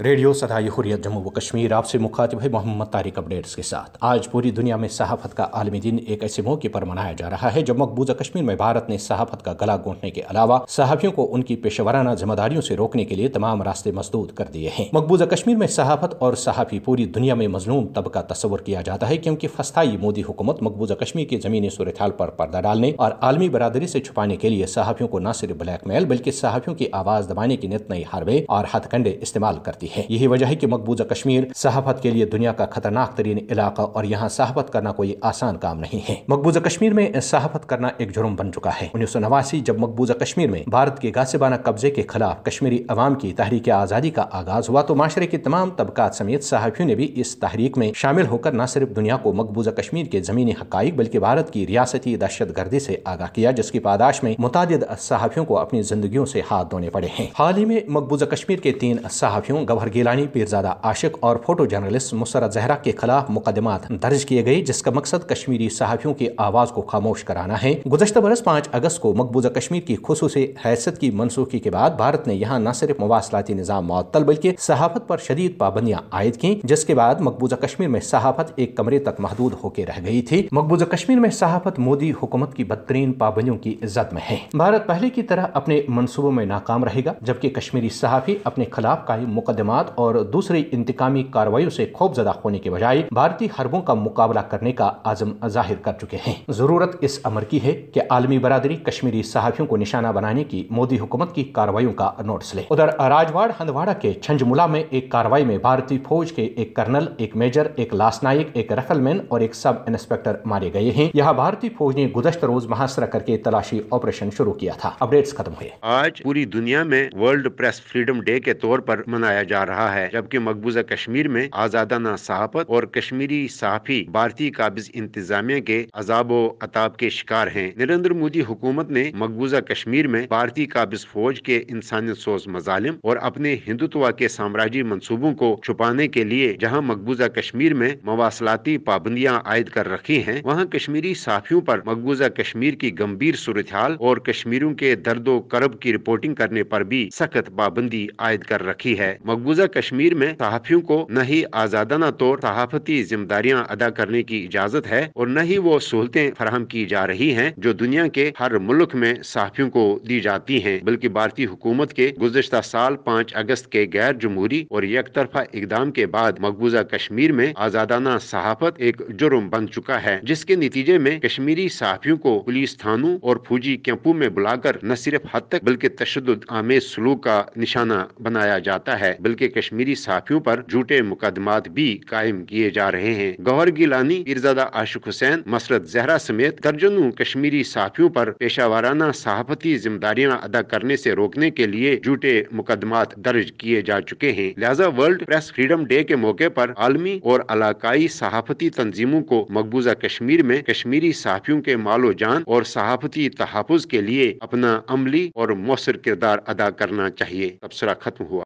Radio सदाई हुरियत, जम्मू व कश्मीर। आपसे मुखातिब है मोहम्मद तारिक अपडेट्स के साथ। आज पूरी दुनिया में सहाफत का आलमी दिन एक ऐसे मौके पर मनाया जा रहा है जब मकबूजा कश्मीर में भारत ने सहाफत का गला घोंटने के अलावा सहाफियों को उनकी पेशेवराना जिम्मेदारियों से रोकने के लिए तमाम रास्ते मजदूद कर दिए हैं। मकबूजा कश्मीर में सहाफत और सहाफी पूरी दुनिया में मजलूम तबका तस्वर किया जाता है, क्योंकि फस्ताई मोदी हुकूमत मकबूजा कश्मीर की जमीनी सूरत हाल पर पर्दा डालने और आलमी बरादरी से छुपाने के लिए सहाफियों को न सिर्फ़ ब्लैकमेल, बल्कि सहाफियों की आवाज़ दबाने की नित नई हारवे और हथकंडे इस्तेमाल करती है। यही वजह है की मकबूजा कश्मीर सहाफत के लिए दुनिया का खतरनाक तरीन इलाका और यहाँ सहाफत करना कोई आसान काम नहीं है। मकबूजा कश्मीर में सहाफत करना एक जुर्म बन चुका है। उन्नीस सौ नवासी जब मकबूजा कश्मीर में भारत के गासिबाना कब्जे के खिलाफ कश्मीरी अवाम की तहरीक आज़ादी का आगाज़ हुआ तो माशरे के तमाम तबका समेत सहाफियों ने भी इस तहरीक में शामिल होकर न सिर्फ़ दुनिया को मकबूजा कश्मीर के जमीनी हक बल्कि भारत की रियासती दहशत गर्दी से आगाह किया, जिसकी पादाश में मुताद सहाफियों को अपनी जिंदगियों से हाथ धोने पड़े हैं। हाल ही में मकबूजा कश्मीर के तीन सहाफियों गवर गिलानी पीरजा ज़्यादा आशिक और फ़ोटो जर्नलिस्ट मुसरत जहरा के खिलाफ मुकदमा दर्ज किए गए, जिसका मकसद कश्मीरी सहाफियों की आवाज़ को खामोश कराना है। गुजशत बरस पाँच अगस्त को मकबूजा कश्मीर की खसूस हैसियत की मनसूखी के बाद भारत ने यहाँ न सिर्फ़ मवासलाती निज़ाम मअतल बल्कि सहाफत पर शदीद पाबंदियाँ आयद की, जिसके बाद मकबूजा कश्मीर में सहाफत एक कमरे तक महदूद होकर रह गई थी। मकबूजा कश्मीर में सहाफत मोदी हुकूमत की बदतरीन पाबंदियों की इज़्ज़त में है। भारत पहले की तरह अपने मनसूबों में नाकाम रहेगा, जबकि कश्मीरी सहाफी अपने खिलाफ कायम मुकदमात और दूसरी इंतकामी कार्रवाई से खौफजदा होने के बजाय भारतीय हरबों का मुकाबला करने का आज़म ज़ाहिर कर चुके हैं। ज़रूरत इस अमर की है कि आलमी बरादरी कश्मीरी सहाफियों को निशाना बनाने की मोदी हुकूमत की कार्रवाई का नोटिस ले। उधर राजवाड़, हंदवाड़ा के छंजमुला में एक कार्रवाई में भारतीय फौज के एक कर्नल, एक मेजर, एक लासनायक एक रफलमैन और एक सब इंस्पेक्टर मारे गए हैं। यहाँ भारतीय फौज ने गुजशत रोज महासरा करके तलाशी ऑपरेशन शुरू किया था। अपडेट्स खत्म हुए। आज पूरी दुनिया में वर्ल्ड प्रेस फ्रीडम डे के तौर पर मनाया जा रहा है, जबकि मकबूजा कश्मीर में आजादाना सहाफत और कश्मीरी सहाफी भारतीय काबिज इंतजामिया के अजाब अताब के शिकार हैं। नरेंद्र मोदी हुकूमत ने मकबूजा कश्मीर में भारतीय काबिज फौज के इंसानियत सोज मजालिम और अपने हिंदुत्व के साम्राज्य मनसूबों को छुपाने के लिए जहाँ मकबूजा कश्मीर में मवासलाती पाबंदियाँ आयद कर रखी है, वहाँ कश्मीरी साफियों पर मकबूजा कश्मीर की गंभीर सूरत हाल और कश्मीरों के दर्दो करब की रिपोर्टिंग करने पर भी सख्त पाबंदी आयद कर रखी है। मकबूजा कश्मीर में सहाफियों को न ही आजादाना तौर सहाफती जिम्मेदारियाँ अदा करने की इजाज़त है और न ही वो सहूलतें फराहम की जा रही हैं जो दुनिया के हर मुल्क में सहाफियों को दी जाती हैं, बल्कि भारतीय हुकूमत के गुजशत साल पाँच अगस्त के गैर जमहूरी और एक तरफा इकदाम के बाद मकबूजा कश्मीर में आजादाना सहाफत एक जुर्म बन चुका है, जिसके नतीजे में कश्मीरी सहाफियों को पुलिस थानों और फौजी कैंपों में बुलाकर न सिर्फ़ हद तक बल्कि तशद आमेज सलूक का निशाना बनाया जाता है बल्कि कश्मीरी सहाफियों पर झूठे मुकदमात भी कायम किए जा रहे हैं। गौहर गिलानी पीरजादा आशिक हुसैन, मसरत जहरा समेत दर्जनों कश्मीरी साफियों पर पेशावराना सहाफती जिम्मेदारियाँ अदा करने से रोकने के लिए झूठे मुकदमात दर्ज किए जा चुके हैं। लिहाजा वर्ल्ड प्रेस फ्रीडम डे के मौके पर आलमी और इलाकाई सहाफती तंजीमों को मकबूजा कश्मीर में कश्मीरी सहाफियों के मालो जान और सहाफती तहफ़ के लिए अपना अमली और मौसर किरदार अदा करना चाहिए। तबसरा खत्म हुआ।